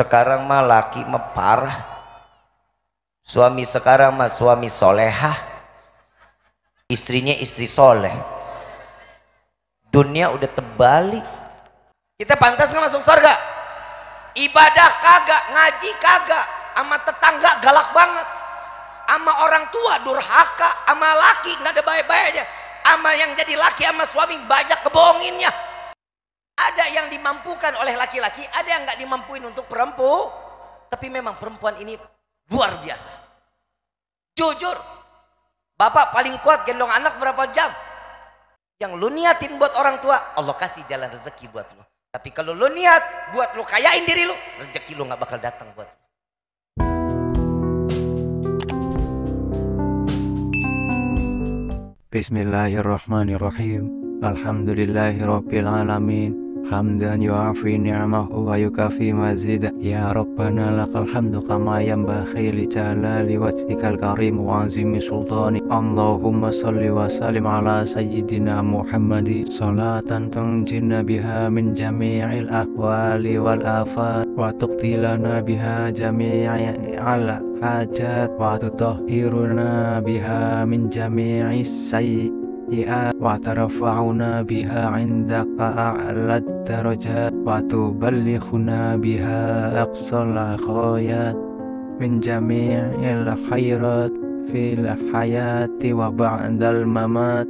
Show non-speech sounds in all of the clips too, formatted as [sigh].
sekarang mah laki mah parah. Suami sekarang mah suami solehah. Istrinya istri soleh. Dunia udah terbalik. Kita pantas nggak masuk surga? Ibadah kagak ngaji kagak sama tetangga galak banget. Sama orang tua durhaka sama laki nggak ada baik-baiknya sama yang jadi laki sama suami banyak kebohonginnya ada yang dimampukan oleh laki-laki ada yang nggak dimampuin untuk perempuan tapi memang perempuan ini luar biasa. Jujur bapak paling kuat gendong anak berapa jam? Yang lu niatin buat orang tua Allah kasih jalan rezeki buat lu. Tapi kalau lu niat buat lu kayain diri lu rezeki lu nggak bakal datang buat lu. Bismillahirrahmanirrahim hamdan yu'afi ya ni'amahu wa yukafi mazida ya rabbana lakal hamdu kama yanbaghi li jalali wajhikal karim wa azimi sultani. Allahumma salli wa sallim ala sayyidina Muhammadi. Salatan tunjina biha min jami'il ahwali wal afat. Wa tuqtilana biha jami'al hajat. Wa tutahhiruna biha min jami'is sayyi'at. Wa tarfa'una biha indaka a'lad الدرجات وتبلغنا بها أقصى الغايات من جميع الخيرات في الحياة وبعد الممات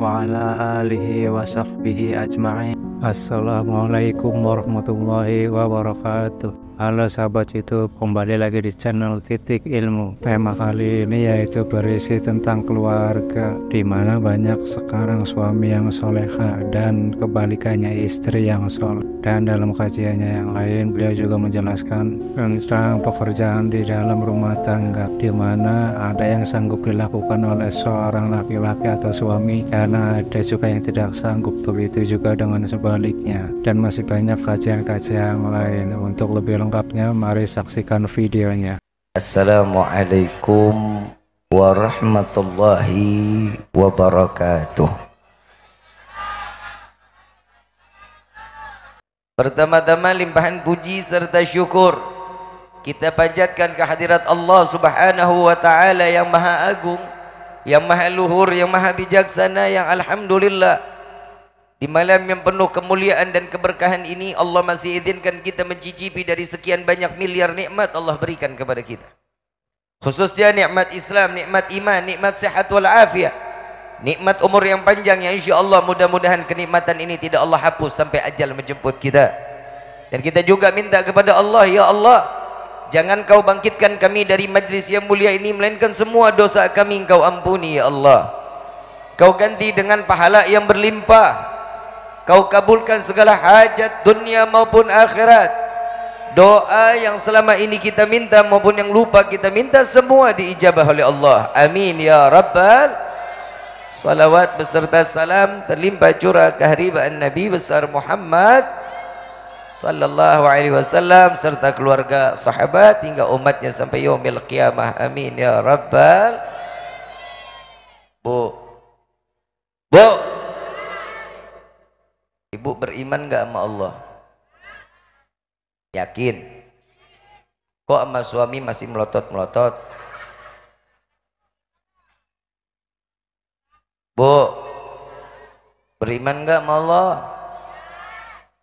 وعلى آله وصحبه أجمعين. السلام عليكم ورحمة الله وبركاته. Halo sahabat YouTube, kembali lagi di channel Titik Ilmu. Tema kali ini yaitu berisi tentang keluarga, di mana banyak sekarang suami yang soleha dan kebalikannya istri yang soleh. Dan dalam kajiannya yang lain, beliau juga menjelaskan tentang pekerjaan di dalam rumah tangga, di mana ada yang sanggup dilakukan oleh seorang laki-laki atau suami, karena ada juga yang tidak sanggup. Begitu juga dengan sebaliknya, dan masih banyak kajian-kajian lain. Untuk lebih lengkap lengkapnya mari saksikan videonya. Assalamualaikum warahmatullahi wabarakatuh Pertama-tama limpahan puji serta syukur kita panjatkan kehadirat Allah Subhanahu wa taala yang maha agung, yang maha luhur, yang maha bijaksana yang alhamdulillah di malam yang penuh kemuliaan dan keberkahan ini Allah masih izinkan kita mencicipi dari sekian banyak miliar nikmat Allah berikan kepada kita. Khususnya nikmat Islam, nikmat iman, nikmat sehat wal afiat. Nikmat umur yang panjang yang insya-Allah mudah-mudahan kenikmatan ini tidak Allah hapus sampai ajal menjemput kita. Dan kita juga minta kepada Allah, ya Allah, jangan kau bangkitkan kami dari majlis yang mulia ini melainkan semua dosa kami engkau ampuni ya Allah. Kau ganti dengan pahala yang berlimpah Kau kabulkan segala hajat dunia maupun akhirat. Doa yang selama ini kita minta maupun yang lupa kita minta semua diijabah oleh Allah. Amin ya rabbal salawat beserta salam terlimpah curah kehariban Nabi besar Muhammad sallallahu alaihi wasallam serta keluarga sahabat hingga umatnya sampai yaumil qiyamah. Amin ya rabbal Bu. Bu. Ibu beriman gak sama Allah? Yakin? Kok sama suami masih melotot-melotot? Bu, beriman gak sama Allah?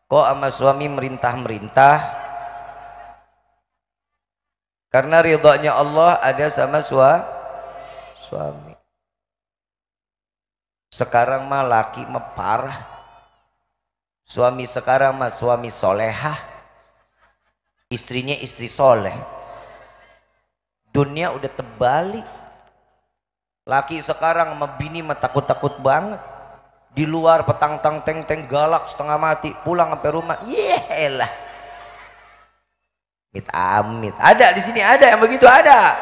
Kok sama suami merintah-merintah? Karena ridhonya Allah ada sama sua, suami. Sekarang mah laki mah parah Suami sekarang mah suami solehah. Istrinya istri soleh. Dunia udah terbalik. Laki sekarang sama bini mah takut-takut banget. Di luar petang tang teng teng galak setengah mati. Pulang sampai rumah. Yelah. Mit amit. Ada di sini ada yang begitu ada.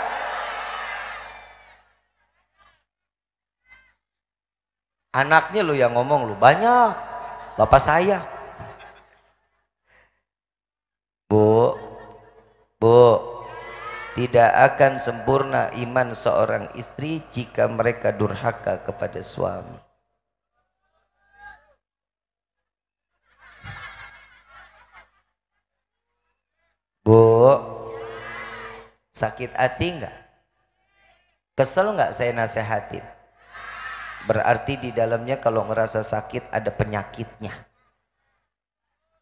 Anaknya lo yang ngomong lu banyak bapak saya bu bu tidak akan sempurna iman seorang istri jika mereka durhaka kepada suami bu Sakit hati enggak? Kesel enggak saya nasehatin? Berarti di dalamnya kalau ngerasa sakit ada penyakitnya.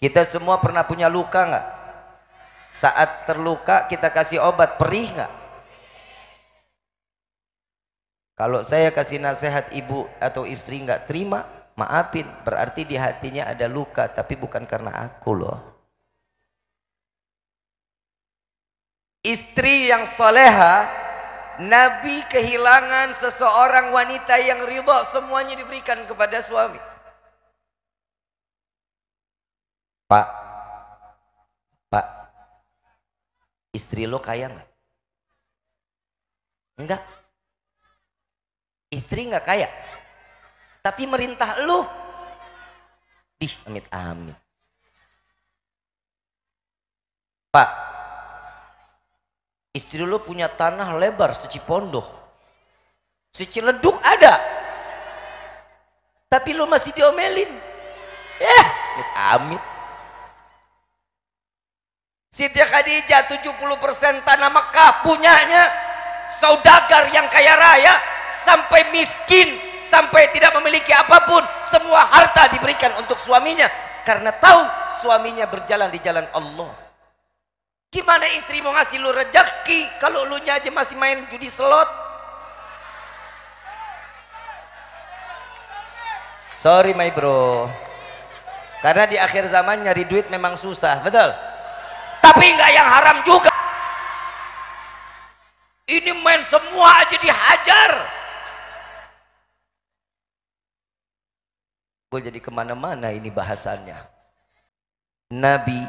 Kita semua pernah punya luka enggak? Saat terluka kita kasih obat perih enggak? Kalau saya kasih nasihat ibu atau istri nggak terima, maafin. Berarti di hatinya ada luka, tapi bukan karena aku loh. Istri yang soleha, Nabi kehilangan seseorang wanita yang ridho semuanya diberikan kepada suami. Pak, Pak, istri lo kaya nggak? Enggak. Istri nggak kaya, tapi merintah lu. Ih, amit amit. Pak, istri lu punya tanah lebar secipondo. Secileduk ada. Tapi lu masih diomelin. Ya, amit amit. Siti Khadijah 70% tanah Mekah punyanya saudagar yang kaya raya sampai miskin, sampai tidak memiliki apa pun, semua harta diberikan untuk suaminya karena tahu suaminya berjalan di jalan Allah. Gimana istri mau ngasih lu rezeki kalau lu aja masih main judi slot? Sorry my bro. Karena di akhir zaman nyari duit memang susah, betul? Tapi nggak yang haram juga. Ini main semua aja dihajar. Gue jadi ke mana-mana ini bahasannya. Nabi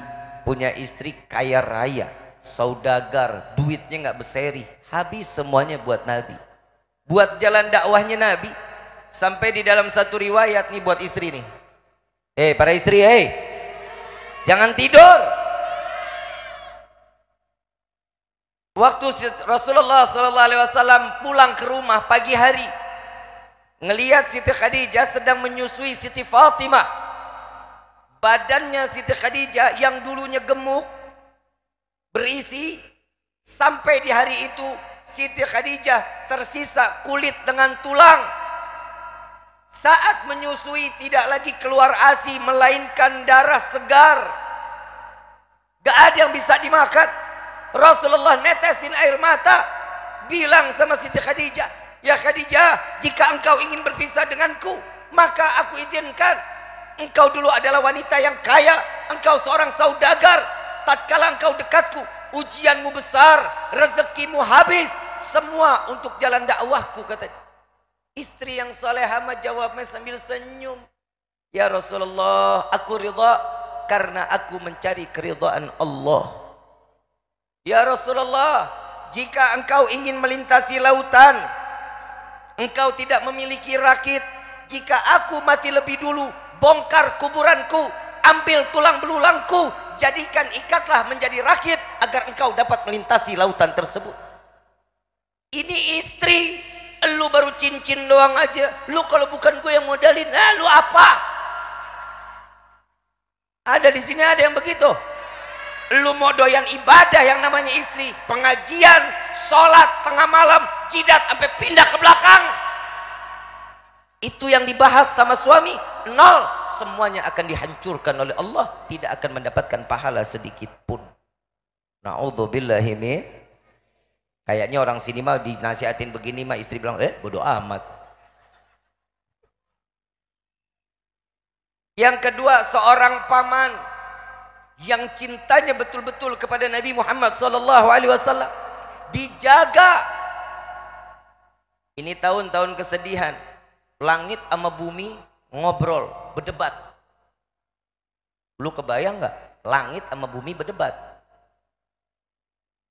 punya istri kaya raya, saudagar, duitnya nggak berseri, habis semuanya buat Nabi. Buat jalan dakwahnya Nabi, sampai di dalam satu riwayat nih buat istri nih. Eh para istri, eh jangan tidur. Waktu Rasulullah SAW pulang ke rumah pagi hari, ngelihat Siti Khadijah sedang menyusui Siti Fatimah. Badannya Siti Khadijah yang dulunya gemuk berisi sampai di hari itu Siti Khadijah tersisa kulit dengan tulang. Saat menyusui tidak lagi keluar ASI melainkan darah segar. Gak ada yang bisa dimakan Rasulullah netesin air mata bilang sama Siti Khadijah Ya Khadijah, jika engkau ingin berpisah denganku, maka aku izinkan. Engkau dulu adalah wanita yang kaya, engkau seorang saudagar. Tatkala engkau dekatku, ujianmu besar, rezekimu habis, semua untuk jalan dakwahku kata. Istri yang salehah jawabnya sambil senyum. Ya Rasulullah, aku ridha karena aku mencari keridhaan Allah. Ya Rasulullah, jika engkau ingin melintasi lautan, engkau tidak memiliki rakit. Jika aku mati lebih dulu bongkar kuburanku ambil tulang belulangku jadikan ikatlah menjadi rakit agar engkau dapat melintasi lautan tersebut. Ini istri lu baru cincin doang aja. Lu kalau bukan gue yang modalin nah lu apa? Ada di sini ada yang begitu lu mau doyan ibadah yang namanya istri pengajian sholat tengah malam jidat sampai pindah ke belakang. Itu yang dibahas sama suami nol. Semuanya akan dihancurkan oleh Allah tidak akan mendapatkan pahala sedikit pun. Na'udzubillahi min. Kayaknya orang sini mah dinasihatin begini mah istri bilang eh bodoh amat. Yang kedua seorang paman yang cintanya betul-betul kepada Nabi Muhammad wasallam dijaga. Ini tahun-tahun kesedihan. Langit sama bumi ngobrol berdebat. Lu kebayang nggak? Langit sama bumi berdebat.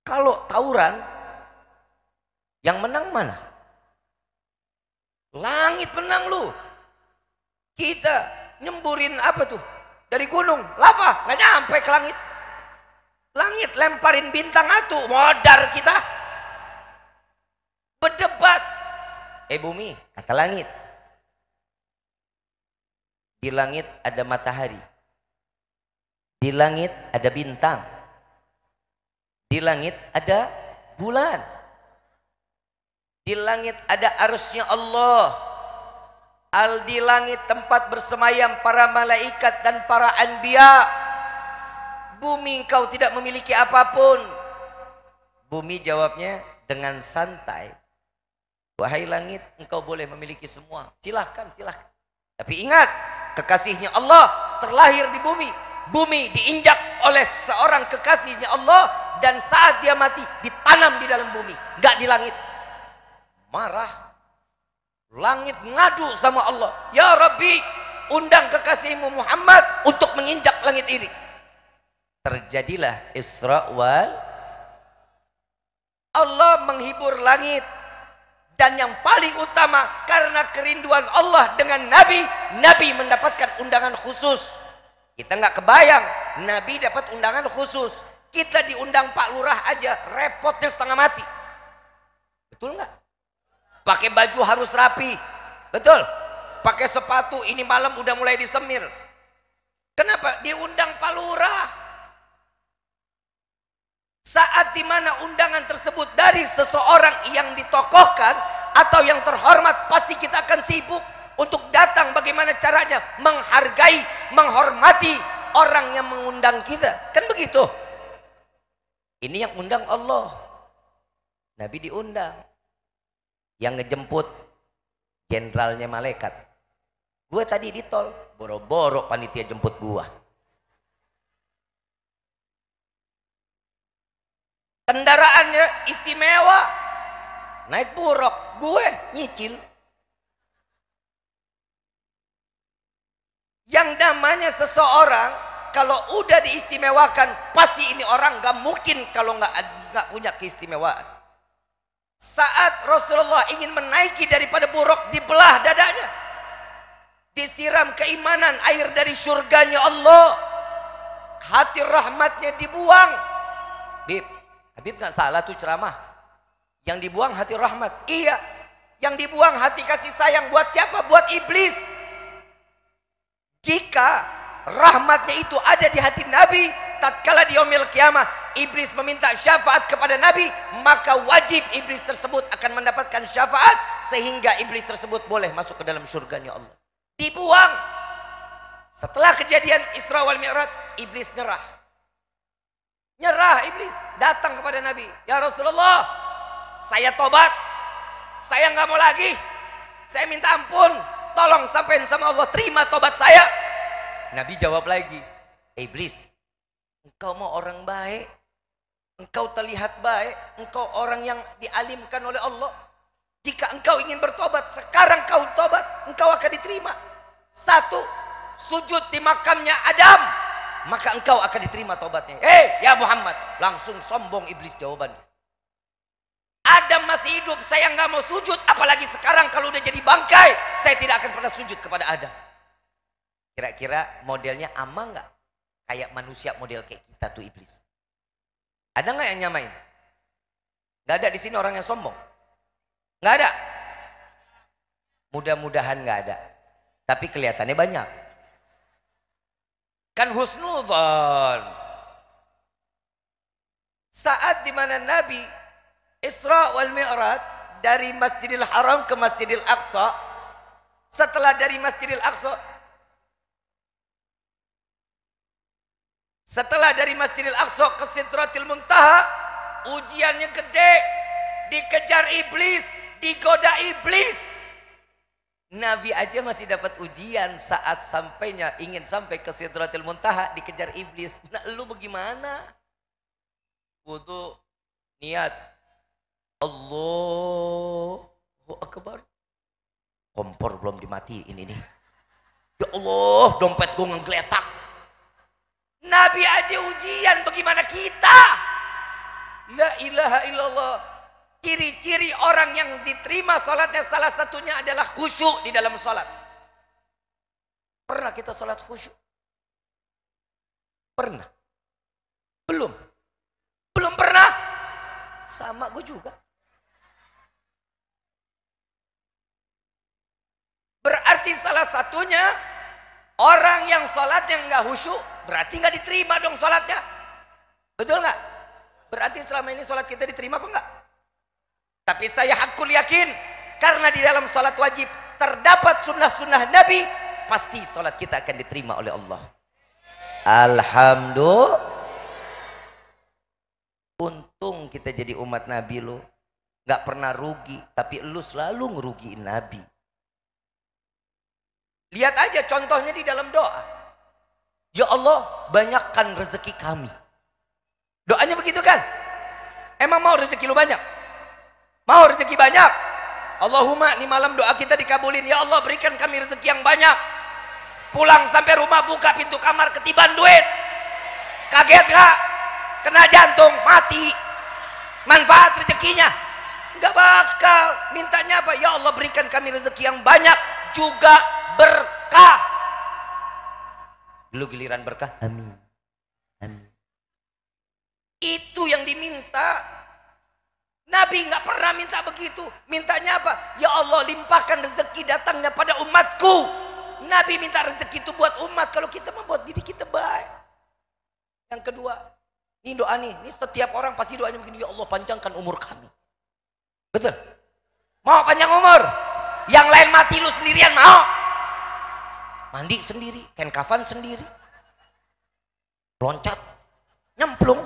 Kalau tawuran yang menang mana? Langit menang lu. Kita nyemburin apa tuh dari gunung. Lava. Nggak nyampe ke langit. Langit lemparin bintang atu modar kita. Berdebat. Eh bumi kata langit. Di langit ada matahari. Di langit ada bintang. Di langit ada bulan. Di langit ada arusnya Allah. Al di langit tempat bersemayam para malaikat dan para anbiya. Bumi engkau tidak memiliki apa pun. Bumi jawabnya dengan santai. Wahai langit, engkau boleh memiliki semua. Silahkan, silahkan. Tapi ingat, kekasihnya Allah terlahir di bumi. Bumi diinjak oleh seorang kekasihnya Allah dan saat dia mati ditanam di dalam bumi, enggak di langit. Marah Langit ngadu sama Allah. Ya Rabbi, undang kekasihmu Muhammad untuk menginjak langit ini. Terjadilah Isra wal Allah menghibur langit dan yang paling utama karena kerinduan Allah dengan Nabi, Nabi mendapatkan undangan khusus. Kita nggak kebayang, Nabi dapat undangan khusus. Kita diundang Pak Lurah aja, repotnya setengah mati. Betul nggak? Pakai baju harus rapi. Betul. Pakai sepatu ini malam udah mulai disemir. Kenapa? Diundang Pak Lurah. Saat di mana undangan tersebut dari seseorang yang ditokohkan atau yang terhormat, pasti kita akan sibuk untuk datang bagaimana caranya menghargai, menghormati orang yang mengundang kita. Kan begitu? Ini yang undang Allah. Nabi diundang yang ngejemput jenderalnya malaikat. Gue tadi di tol boro-boro panitia jemput gue kendaraannya istimewa. Naik buruk gue nyicil. Yang namanya seseorang kalau udah diistimewakan pasti ini orang gak mungkin kalau nggak nggak punya keistimewaan saat Rasulullah ingin menaiki daripada buruk dibelah dadanya. Disiram keimanan air dari surganya Allah. Hati rahmatnya dibuang. Bib, Habib nggak salah tuh ceramah. Yang dibuang hati rahmat. Iya. Yang dibuang hati kasih sayang buat siapa? Buat iblis. Jika rahmatnya itu ada di hati Nabi, tatkala di yaumil kiamah iblis meminta syafaat kepada Nabi, maka wajib iblis tersebut akan mendapatkan syafaat sehingga iblis tersebut boleh masuk ke dalam surganya Allah. Dibuang. Setelah kejadian Isra wal Mi'raj, iblis nyerah. Nyerah iblis, datang kepada Nabi, "Ya Rasulullah, saya tobat. Saya nggak mau lagi. Saya minta ampun. Tolong sampaikan sama Allah, terima tobat saya." Nabi jawab lagi, "Iblis, engkau mau orang baik, Engkau terlihat baik, engkau orang yang dialimkan oleh Allah. Jika engkau ingin bertobat, sekarang kau tobat, engkau akan diterima. Satu, sujud di makamnya Adam, maka engkau akan diterima tobatnya. Eh, ya Muhammad, langsung sombong iblis jawabannya. Adam masih hidup, saya nggak mau sujud, apalagi sekarang kalau udah jadi bangkai, saya tidak akan pernah sujud kepada Adam. Kira-kira modelnya aman nggak? Kayak manusia model kayak kita tuh iblis. Ada nggak yang nyamain? Nggak ada di sini orang yang sombong. Nggak ada. Mudah-mudahan nggak ada. Tapi kelihatannya banyak. Kan husnudhan. Saat di mana Nabi Isra wal Mi'raj dari Masjidil Haram ke Masjidil Aqsa, setelah dari Masjidil Aqsa Setelah dari Masjidil Aqsa ke Sidratil Muntaha, ujiannya gede, dikejar iblis, digoda iblis. Nabi aja masih dapat ujian saat sampainya ingin sampai ke Sidratil Muntaha dikejar iblis. Nah, lu bagaimana? Wudu niat Allahu Akbar. Kompor belum dimatiin ini. Ya Allah, dompet gue ngegeletak. Nabi aja ujian bagaimana kita? La ilaha illallah. Ciri-ciri orang yang diterima salatnya salah satunya adalah khusyuk di dalam salat. Pernah kita salat khusyuk? Pernah? Belum? Belum pernah? Sama gue juga. Berarti salah satunya Orang yang sholatnya nggak khusyuk, berarti nggak diterima dong sholatnya. Betul nggak? Berarti selama ini sholat kita diterima apa enggak? Tapi saya hakul yakin. Karena di dalam sholat wajib terdapat sunnah-sunnah Nabi. Pasti sholat kita akan diterima oleh Allah. Alhamdulillah. Untung kita jadi umat Nabi lo. Gak pernah rugi. Tapi lu selalu ngerugiin Nabi. Lihat aja contohnya di dalam doa. Ya Allah, banyakkan rezeki kami. Doanya begitu kan? Emang mau rezeki lu banyak? Mau rezeki banyak? Allahumma ini malam doa kita dikabulin. Ya Allah berikan kami rezeki yang banyak. Pulang sampai rumah buka pintu kamar ketiban duit. Kaget gak? Kena jantung, mati. Manfaat rezekinya. Enggak bakal. Mintanya apa? Ya Allah berikan kami rezeki yang banyak. Juga berkah. Dulu giliran berkah. Amin. Amin. Itu yang diminta. Nabi nggak pernah minta begitu. Mintanya apa? Ya Allah limpahkan rezeki datangnya pada umatku. Nabi minta rezeki itu buat umat. Kalau kita membuat diri kita baik. Yang kedua, ini doa nih. Ini setiap orang pasti doanya begini. Ya Allah panjangkan umur kami. Betul? Mau panjang umur? Yang lain mati lu sendirian mau? Mandi sendiri, kain kafan sendiri. Loncat, nyemplung.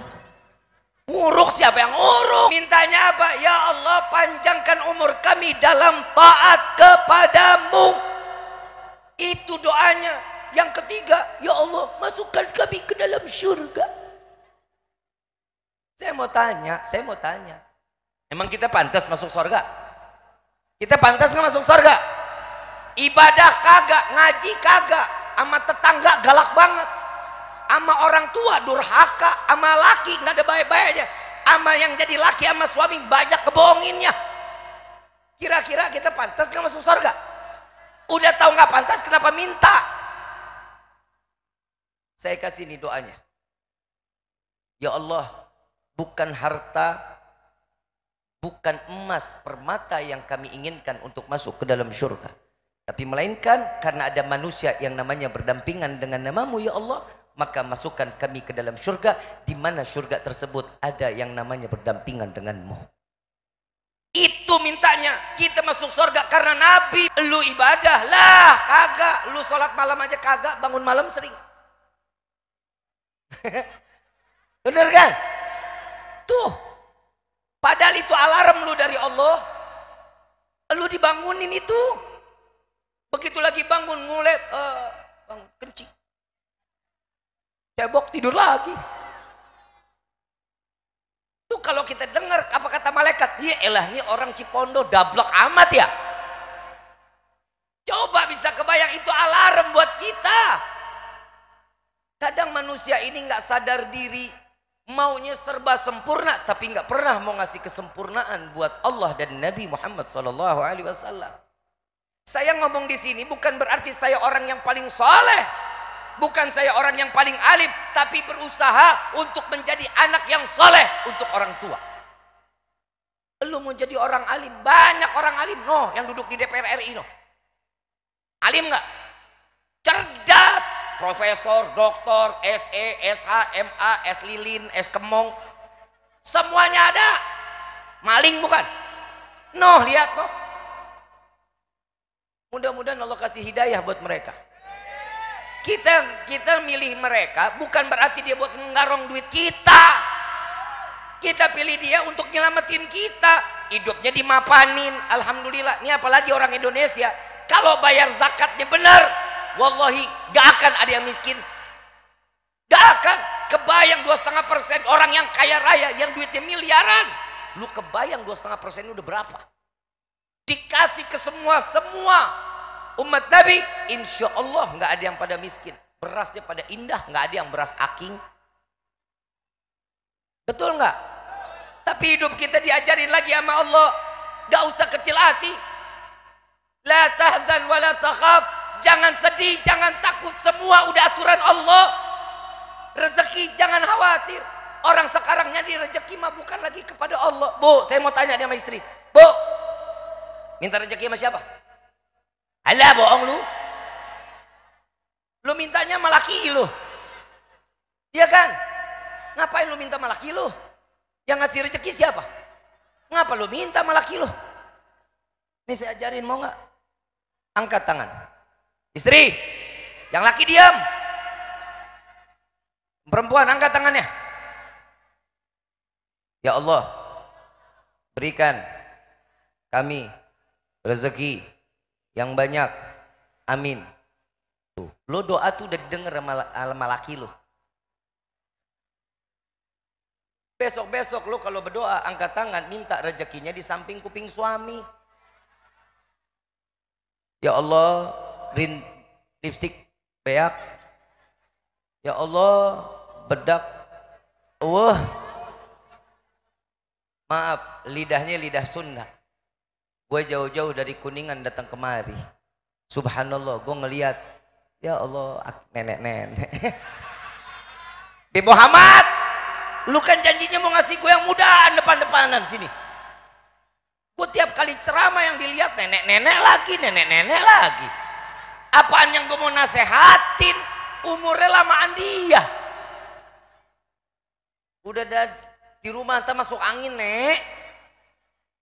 Nguruk siapa yang nguruk? Mintanya apa? Ya Allah panjangkan umur kami dalam taat kepadamu. Itu doanya. Yang ketiga, Ya Allah masukkan kami ke dalam syurga. Saya mau tanya, saya mau tanya. Emang kita pantas masuk surga? Kita pantas nggak masuk surga? Ibadah kagak, ngaji kagak, sama tetangga galak banget ama orang tua durhaka, ama laki nggak ada baik-baiknya, ama yang jadi laki ama suami banyak kebohonginnya. Kira-kira kita pantas nggak masuk surga? Udah tahu nggak pantas, kenapa minta? Saya kasih ini doanya. Ya Allah, bukan harta, bukan emas, permata yang kami inginkan untuk masuk ke dalam surga. Tapi melainkan karena ada manusia yang namanya berdampingan dengan namamu ya Allah maka masukkan kami ke dalam syurga di mana syurga tersebut ada yang namanya berdampingan denganmu. Itu mintanya kita masuk surga karena Nabi lu ibadah lah kagak lu sholat malam aja kagak bangun malam sering. [laughs] Bener kan? Tuh padahal itu alarm lu dari Allah. Lu dibangunin itu. Begitu lagi bangun ngulet uh, bangun kencing cebok tidur lagi. Tuh kalau kita dengar apa kata malaikat, ya elah ini orang Cipondo dablok amat ya. Coba bisa kebayang itu alarm buat kita. Kadang manusia ini nggak sadar diri, maunya serba sempurna, tapi nggak pernah mau ngasih kesempurnaan buat Allah dan Nabi Muhammad Sallallahu Alaihi Wasallam. Saya ngomong di sini bukan berarti saya orang yang paling soleh, Bukan saya orang yang paling alim, tapi berusaha untuk menjadi anak yang soleh untuk orang tua. Lu mau jadi orang alim, banyak orang alim, no, yang duduk di DPR RI, no. Alim nggak? Cerdas, profesor, doktor, SE, SH, MA, S Lilin, S Kemong, semuanya ada. Maling bukan? No, lihat no. Mudah-mudahan Allah kasih hidayah buat mereka. Kita kita milih mereka bukan berarti dia buat menggarong duit kita. Kita pilih dia untuk nyelamatin kita. Hidupnya dimapanin. Alhamdulillah. Ini apalagi orang Indonesia. Kalau bayar zakatnya benar. Wallahi gak akan ada yang miskin. Gak akan. Kebayang dua setengah persen orang yang kaya raya. Yang duitnya miliaran. Lu kebayang dua setengah persen udah berapa? Dikasih ke semua. Semua umat Nabi insya Allah nggak ada yang pada miskin. Berasnya pada indah nggak ada yang beras aking. Betul nggak? Tapi hidup kita diajarin lagi sama Allah. Nggak usah kecil hati. La tahzan wa la takhaf. Jangan sedih jangan takut. Semua udah aturan Allah. Rezeki jangan khawatir. Orang sekarang nyari rezeki mah bukan lagi kepada Allah. Bu saya mau tanya dia sama istri. Bu minta rezeki sama siapa Alah bohong lu. Lu mintanya malaki lu. Iya kan? Ngapain lu minta malaki lu? Yang ngasih rezeki siapa? Ngapa lu minta sama laki lu? Ini saya ajarin mau nggak? Angkat tangan. Istri, yang laki diam. Perempuan angkat tangannya. Ya Allah, berikan kami rezeki yang banyak. Amin. Tuh, lo doa tuh udah didengar sama, sama laki lo. Besok-besok lo kalau berdoa angkat tangan minta rezekinya di samping kuping suami. Ya Allah, rin, lipstick beak. Ya Allah, bedak. Wah. Maaf, lidahnya lidah sunnah. Gue jauh-jauh dari Kuningan datang kemari. Subhanallah, gue ngeliat. Ya Allah, nenek-nenek. [laughs] Bi Muhammad, Lu kan janjinya mau ngasih gue yang muda depan-depanan sini. Gue tiap kali ceramah yang dilihat nenek-nenek lagi, nenek-nenek lagi. Apaan yang gue mau nasehatin? Umurnya lamaan dia. Udah di rumah entah masuk angin, Nek.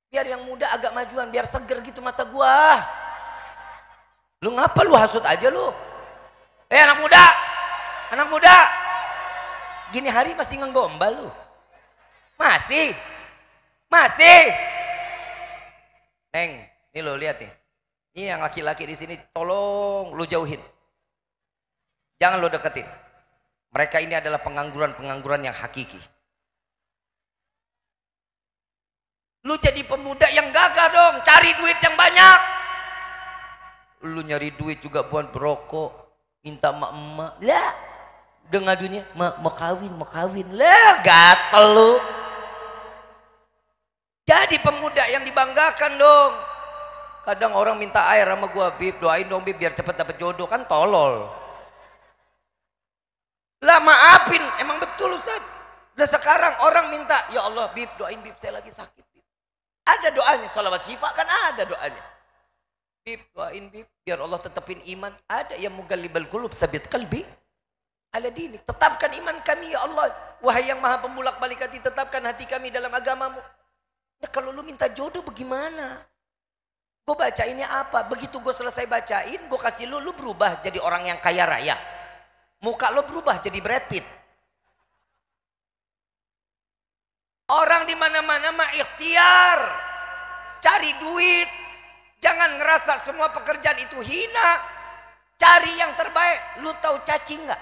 Biar yang muda agak majuan, biar seger gitu mata gua. Lu ngapa lu hasut aja lu? Eh anak muda, anak muda, Gini hari masih ngenggombal lu. Masih. Masih. Neng, ini lo lihat nih. Ini yang laki-laki di sini tolong lu jauhin. Jangan lo deketin. Mereka ini adalah pengangguran-pengangguran yang hakiki. Lu jadi pemuda yang gagah dong, cari duit yang banyak. Lu nyari duit juga buat berokok, minta emak-emak. Lah, Udah ngadunya, mau, mau kawin, mau kawin. Lah gatel lu. Jadi pemuda yang dibanggakan dong. Kadang orang minta air sama gua, Bib, doain dong Bib biar cepet dapet jodoh. Kan tolol. Lah maafin, emang betul Ustaz. Lah sekarang orang minta, ya Allah Bib, doain Bib, saya lagi sakit. Ada doanya, sholawat syifa kan ada doanya. Bib, doain Bib, biar Allah tetepin iman. Ada yang mugallibal kulub, sabit kalbi ala dini. Tetapkan iman kami ya Allah. Wahai yang maha pembulak balik hati, tetapkan hati kami dalam agamamu. Ya kalau lu minta jodoh bagaimana? Gue bacainnya apa? Begitu gue selesai bacain, gue kasih lu, lu berubah jadi orang yang kaya raya. Muka lu berubah jadi Brad Pitt. Orang di mana-mana mah ikhtiar. Cari duit. Jangan ngerasa semua pekerjaan itu hina. Cari yang terbaik. Lu tahu cacing nggak?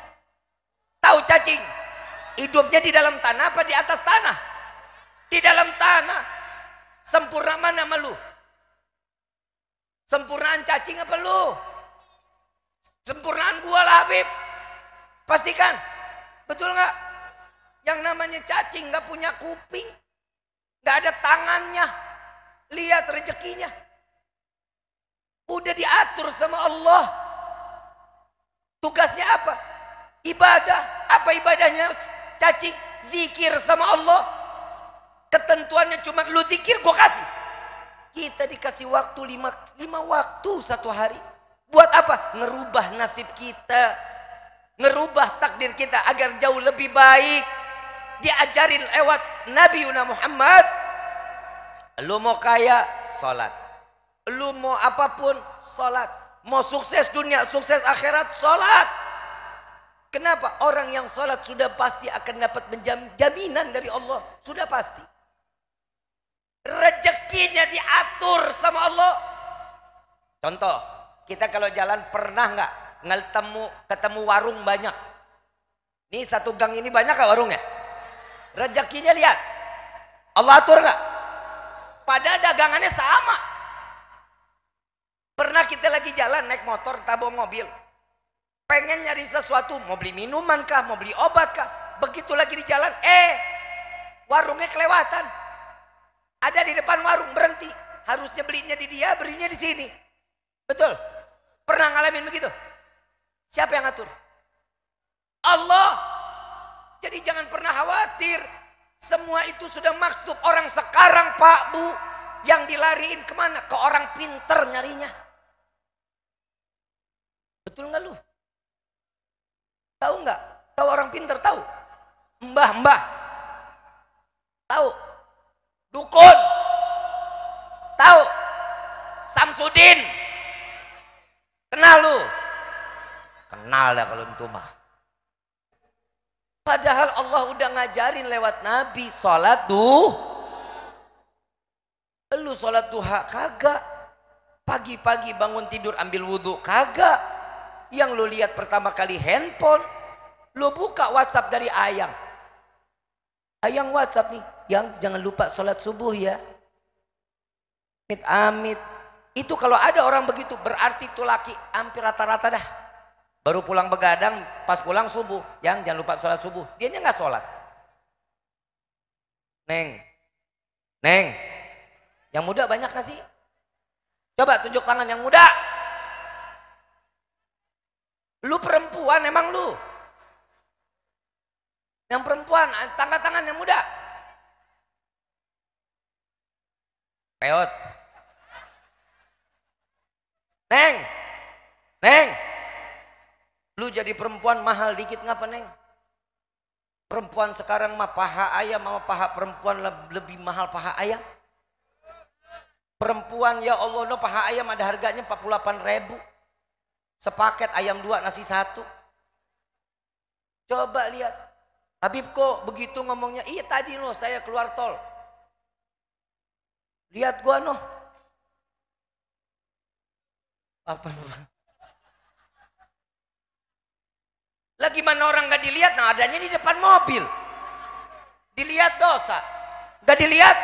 Tahu cacing? Hidupnya di dalam tanah apa di atas tanah? Di dalam tanah. Sempurna mana sama lu? Sempurnaan cacing apa lu? Sempurnaan gua lah Habib. Pastikan. Betul nggak? Yang namanya cacing nggak punya kuping. nggak ada tangannya. Lihat rezekinya. Udah diatur sama Allah. Tugasnya apa? Ibadah. Apa ibadahnya? Cacing. Zikir sama Allah. Ketentuannya cuma lu zikir gue kasih. Kita dikasih waktu lima, lima waktu satu hari. Buat apa? Ngerubah nasib kita. Ngerubah takdir kita agar jauh lebih baik. Diajarin lewat Nabi Muhammad. Lu mau kaya, sholat. Lu mau apa pun, sholat. Mau sukses dunia, sukses akhirat, sholat. Kenapa? Orang yang sholat sudah pasti akan dapat jaminan dari Allah. Sudah pasti. Rezekinya diatur sama Allah. Contoh, kita kalau jalan pernah nggak ngetemu ketemu warung banyak? Ini satu gang ini banyak gak warungnya? Rezekinya lihat. Allah atur nggak? Padahal dagangannya sama. Pernah kita lagi jalan naik motor, tabung mobil pengen nyari sesuatu, mau beli minuman kah, mau beli obat kah, begitu lagi di jalan, eh warungnya kelewatan. Ada di depan warung berhenti, harusnya belinya di dia, belinya di sini. Betul? Pernah ngalamin begitu? Siapa yang ngatur? Allah. Jadi jangan pernah khawatir. Semua itu sudah maktub orang sekarang Pak Bu yang dilariin ke mana? Ke orang pinter nyarinya. Betul nggak lu? Tahu nggak? Tahu orang pinter tahu? Mbah, mbah. Tahu? Dukun. Tahu? Samsudin. Kenal lu? Kenal dah kalau itu mah. Padahal Allah udah ngajarin lewat Nabi sholat duh. Lu sholat duha kagak. Pagi-pagi bangun tidur ambil wudhu kagak. Yang lu lihat pertama kali handphone. Lu buka WhatsApp dari ayang. Ayang WhatsApp nih. Yang jangan lupa sholat subuh ya. Amit amit. Itu kalau ada orang begitu berarti itu laki hampir rata-rata dah baru pulang begadang pas pulang subuh. Yang jangan lupa sholat subuh. Dia nya nggak sholat? Neng. Neng. Yang muda banyak nggak sih? Coba tunjuk tangan yang muda. Lu perempuan emang lu? Yang perempuan tangga tangan yang muda. Peot neng neng Lu jadi perempuan mahal dikit ngapa neng? Perempuan sekarang mah paha ayam sama paha perempuan lebih mahal paha ayam. Perempuan ya Allah no paha ayam ada harganya 48 ribu. Sepaket ayam dua nasi satu. Coba lihat. Habib kok begitu ngomongnya? Iya tadi loh saya keluar tol. Lihat gua noh. Apa? Lagi mana orang gak dilihat? Nah adanya di depan mobil. Dilihat dosa. Gak dilihat?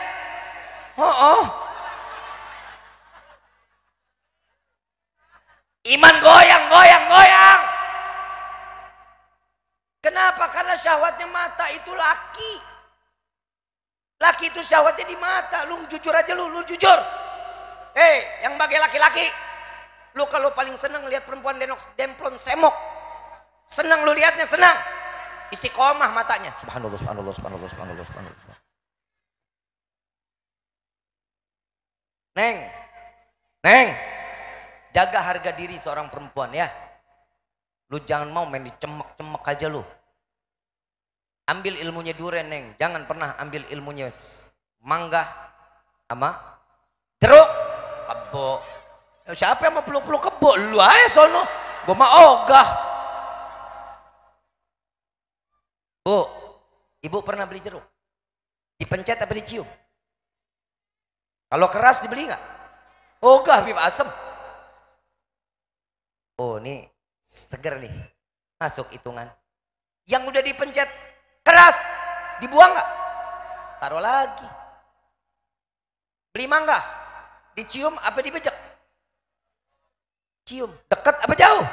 Oh, oh. Iman goyang, goyang, goyang. Kenapa? Karena syahwatnya mata itu laki. Laki itu syahwatnya di mata. Lu jujur aja lu, lu jujur. Hei, yang bagi laki-laki. Lu kalau paling seneng lihat perempuan denok demplon semok Senang lu lihatnya, senang. Istiqomah matanya. Subhanallah, subhanallah, subhanallah, subhanallah, subhanallah. Neng, Neng, jaga harga diri seorang perempuan ya. Lu jangan mau main dicemek-cemek aja lu. Ambil ilmunya duren, Neng. Jangan pernah ambil ilmunya mangga sama jeruk. Kebo. Siapa yang mau peluk-peluk kebo? Lu aja sono. Gua mah ogah. Bu, ibu pernah beli jeruk? Dipencet apa dicium? Kalau keras dibeli nggak? Oh enggak, Habib asem. Oh ini seger nih, masuk hitungan. Yang udah dipencet keras, dibuang nggak? Taruh lagi. Beli mangga, dicium apa dibejek? Cium, dekat apa jauh?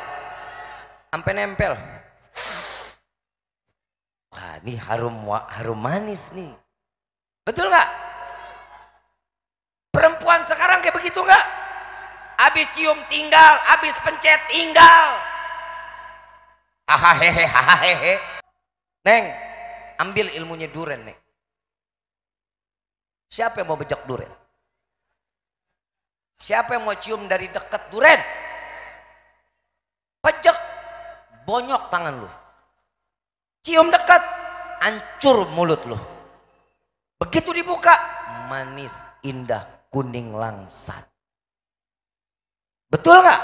Sampai nempel. Wah, ini harum harum manis nih. Betul nggak? Perempuan sekarang kayak begitu nggak? Habis cium tinggal, habis pencet tinggal. Hahaha. Neng, ambil ilmunya duren, Neng. Siapa yang mau bejak duren? Siapa yang mau cium dari dekat duren? Pejek, bonyok tangan lu. Cium dekat, hancur mulut lo. Begitu dibuka, manis, indah, kuning langsat. Betul nggak?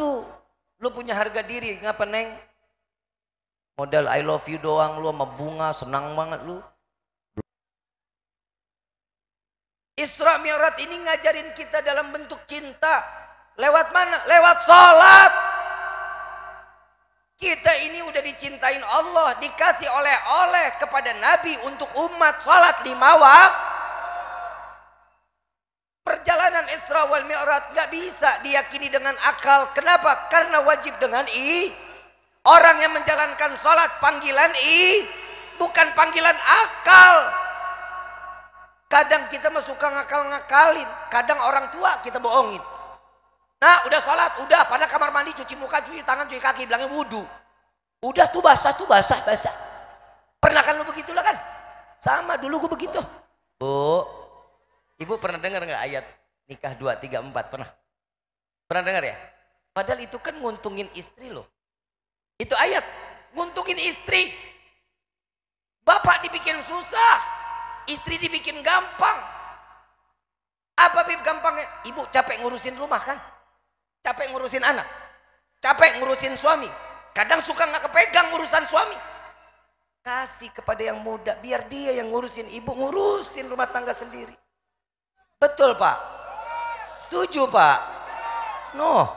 Tuh, lu punya harga diri, ngapa neng? Model I love you doang lu sama bunga, senang banget lu. Isra Mi'raj ini ngajarin kita dalam bentuk cinta. Lewat mana? Lewat sholat. Kita ini udah dicintain Allah, dikasih oleh-oleh kepada Nabi untuk umat salat lima waktu. Perjalanan Isra wal Mi'raj nggak bisa diyakini dengan akal. Kenapa? Karena wajib dengan i. Orang yang menjalankan salat panggilan i, bukan panggilan akal. Kadang kita mah suka ngakal-ngakalin, kadang orang tua kita bohongin. Nah udah sholat, udah pada kamar mandi cuci muka, cuci tangan, cuci kaki, bilangnya wudhu. Udah tuh basah tuh basah basah. Pernah kan lu begitu lah kan? Sama dulu gue begitu. Bu, ibu pernah dengar nggak ayat nikah dua tiga empat pernah? Pernah dengar ya? Padahal itu kan nguntungin istri loh. Itu ayat nguntungin istri. Bapak dibikin susah. Istri dibikin gampang. Apa bib gampangnya? Ibu capek ngurusin rumah kan? Capek ngurusin anak. Capek ngurusin suami. Kadang suka nggak kepegang urusan suami. Kasih kepada yang muda. Biar dia yang ngurusin. Ibu ngurusin rumah tangga sendiri. Betul pak? Setuju pak? No.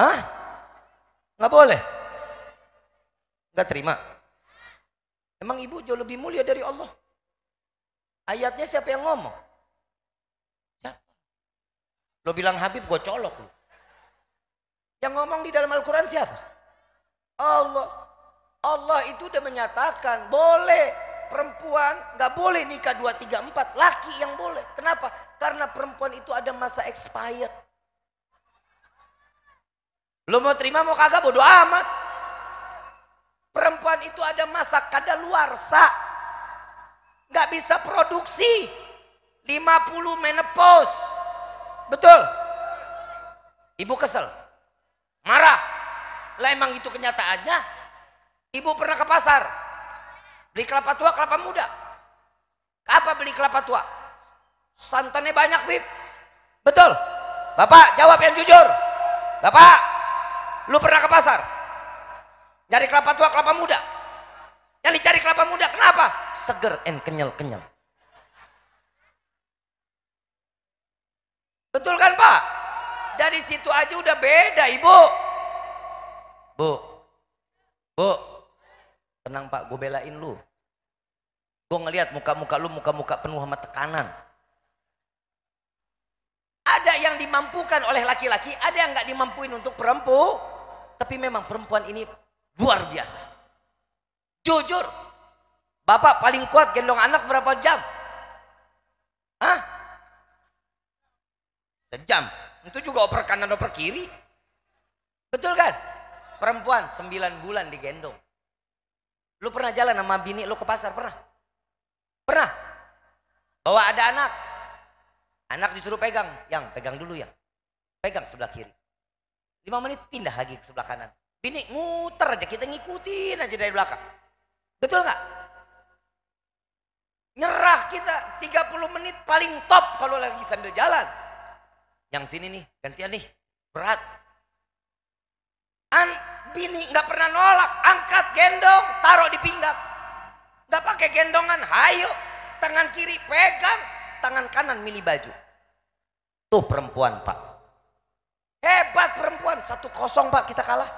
Hah? Nggak boleh? Nggak terima? Emang ibu jauh lebih mulia dari Allah. Ayatnya siapa yang ngomong? Lo bilang Habib, gue colok lo. Yang ngomong di dalam Al-Quran siapa? Allah. Allah itu udah menyatakan boleh perempuan nggak boleh nikah dua tiga empat laki yang boleh. Kenapa? Karena perempuan itu ada masa expired. Lo mau terima mau kagak bodoh amat. Perempuan itu ada masa kada luar sa. Gak bisa produksi. 50 menopause. Betul. Ibu kesel. Marah. Lah emang itu kenyataannya. Ibu pernah ke pasar. Beli kelapa tua, kelapa muda. Apa beli kelapa tua? Santannya banyak, Bib. Betul. Bapak jawab yang jujur. Bapak, lu pernah ke pasar? Nyari kelapa tua, kelapa muda. Yang dicari kelapa muda, kenapa? Seger and kenyal-kenyal. Betul kan Pak? Dari situ aja udah beda Ibu. Bu. Bu. Tenang Pak, gue belain lu. Gue ngeliat muka-muka lu, muka-muka penuh sama tekanan. Ada yang dimampukan oleh laki-laki, ada yang nggak dimampuin untuk perempuan. Tapi memang perempuan ini luar biasa. Jujur, bapak paling kuat gendong anak berapa jam? Hah? Sejam. Itu juga oper kanan oper kiri. Betul kan? Perempuan 9 bulan digendong. Lu pernah jalan sama bini lu ke pasar pernah? Pernah? Bawa ada anak. Anak disuruh pegang, yang pegang dulu ya. Pegang sebelah kiri. Lima menit pindah lagi ke sebelah kanan. Bini muter aja, kita ngikutin aja dari belakang. Betul nggak? Nyerah kita 30 menit paling top kalau lagi sambil jalan. Yang sini nih, gantian nih, berat. An, bini nggak pernah nolak, angkat gendong, taruh di pinggang. Nggak pakai gendongan, hayo, tangan kiri pegang, tangan kanan milih baju. Tuh perempuan pak. Hebat perempuan, satu kosong pak kita kalah.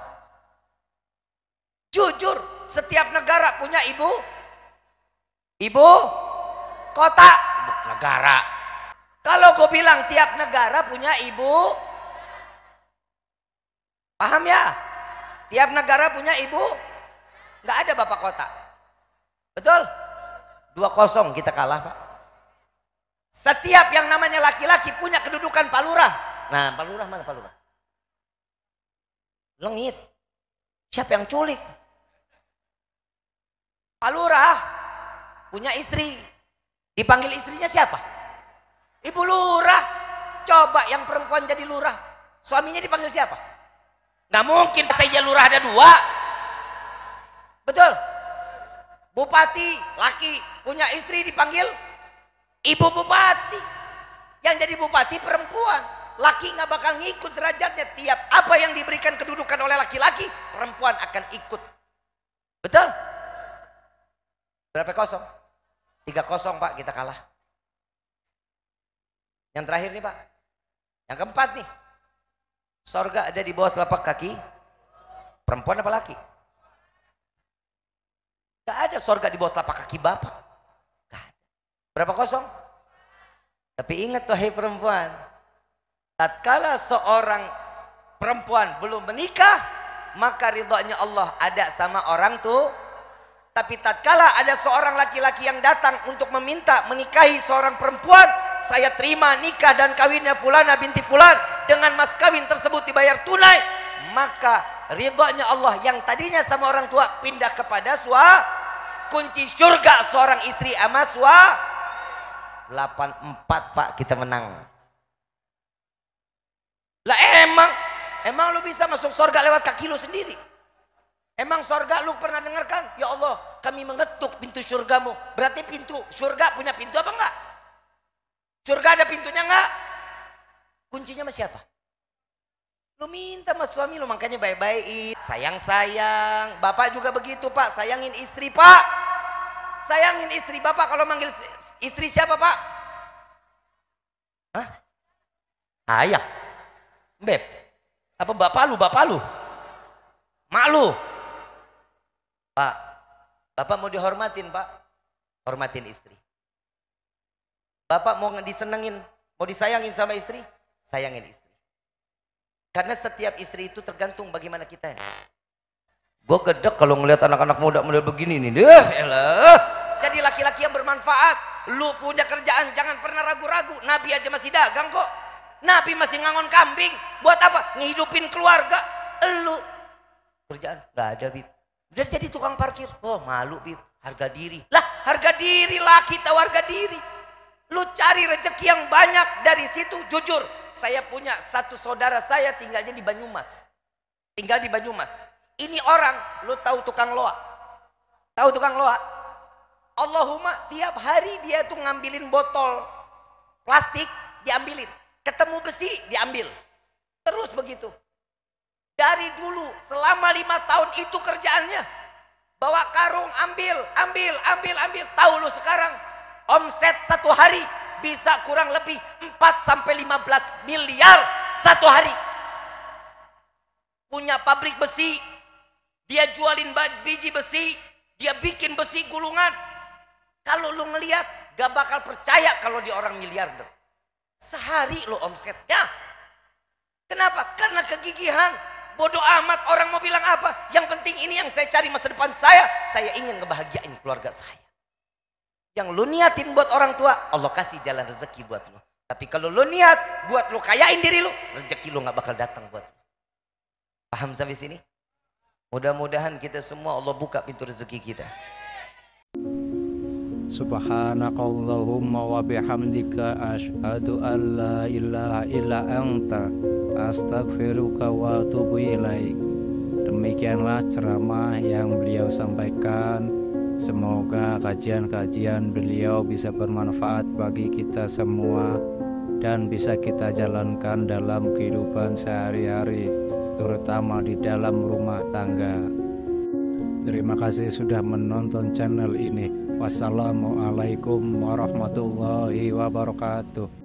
Jujur, setiap negara punya ibu. Ibu kota, negara. Kalau gue bilang tiap negara punya ibu. Paham ya? Tiap negara punya ibu. Nggak ada bapak kota. Betul? Dua kosong kita kalah pak. Setiap yang namanya laki-laki punya kedudukan palurah. Nah, palurah mana palurah? Lengit. Siapa yang culik? Palurah punya istri. Dipanggil istrinya siapa? Ibu lurah. Coba yang perempuan jadi lurah. Suaminya dipanggil siapa? Nggak mungkin saja lurah ada dua. Betul? Bupati laki punya istri dipanggil ibu bupati. Yang jadi bupati perempuan. Laki nggak bakal ngikut derajatnya. Tiap apa yang diberikan kedudukan oleh laki-laki, perempuan akan ikut. Betul? Berapa kosong? Tiga kosong pak kita kalah. Yang terakhir nih pak. Yang keempat nih. Sorga ada di bawah telapak kaki. Perempuan apa laki? Gak ada sorga di bawah telapak kaki bapak. Gak ada. Berapa kosong? Tapi ingat tuh hei perempuan. Tatkala seorang perempuan belum menikah. Maka ridhonya Allah ada sama orang tuh. Tapi tatkala ada seorang laki-laki yang datang untuk meminta menikahi seorang perempuan. Saya terima nikah dan kawinnya fulana binti fulan. Dengan mas kawin tersebut dibayar tunai. Maka ridhonya Allah yang tadinya sama orang tua pindah kepada sua kunci surga seorang istri ama sua 84 pak kita menang lah emang emang lu bisa masuk surga lewat kaki lu sendiri emang surga lu pernah dengarkan ya Allah kami mengetuk pintu surgamu. Berarti pintu surga punya pintu apa enggak? Surga ada pintunya enggak? Kuncinya sama siapa? Lu minta sama suami lu makanya baik-baik. Sayang-sayang. Bapak juga begitu pak. Sayangin istri pak. Sayangin istri bapak kalau manggil istri siapa pak? Hah? Ayah. Beb. Apa bapak lu, bapak lu? Mak lu. Pak. Bapak mau dihormatin pak. Hormatin istri. Bapak mau disenengin, mau disayangin sama istri, sayangin istri. Karena setiap istri itu tergantung bagaimana kita. Gue gedek kalau ngeliat anak-anak muda model begini nih. Deh, elah. Jadi laki-laki yang bermanfaat. Lu punya kerjaan, jangan pernah ragu-ragu. Nabi aja masih dagang kok. Nabi masih ngangon kambing. Buat apa? Ngehidupin keluarga. Lu kerjaan nggak ada bib. Udah jadi tukang parkir. Oh malu bib. Harga diri. Lah harga diri laki tahu harga diri. Lu cari rezeki yang banyak dari situ jujur. Saya punya satu saudara saya tinggalnya di Banyumas. Tinggal di Banyumas. Ini orang, lu tahu tukang loa? Tahu tukang loa? Allahumma tiap hari dia tuh ngambilin botol plastik, diambilin. Ketemu besi, diambil. Terus begitu. Dari dulu, selama lima tahun itu kerjaannya. Bawa karung, ambil, ambil, ambil, ambil. Tahu lu sekarang, omset satu hari bisa kurang lebih 4 sampai 15 miliar satu hari. Punya pabrik besi, dia jualin biji besi, dia bikin besi gulungan. Kalau lu ngelihat, gak bakal percaya kalau dia orang miliarder. Sehari lo omsetnya. Kenapa? Karena kegigihan. Bodoh amat orang mau bilang apa. Yang penting ini yang saya cari masa depan saya. Saya ingin ngebahagiain keluarga saya. Yang lu niatin buat orang tua, Allah kasih jalan rezeki buat lu. Tapi kalau lu niat buat lu kayain diri lu, rezeki lu gak bakal datang buat lu. Paham sampai sini? Mudah-mudahan kita semua Allah buka pintu rezeki kita. Subhanakallahumma wa bihamdika asyhadu an la ilaha illa anta astaghfiruka wa atubu ilaik. Demikianlah ceramah yang beliau sampaikan. Semoga kajian-kajian beliau bisa bermanfaat bagi kita semua dan bisa kita jalankan dalam kehidupan sehari-hari, terutama di dalam rumah tangga. Terima kasih sudah menonton channel ini. Wassalamualaikum warahmatullahi wabarakatuh.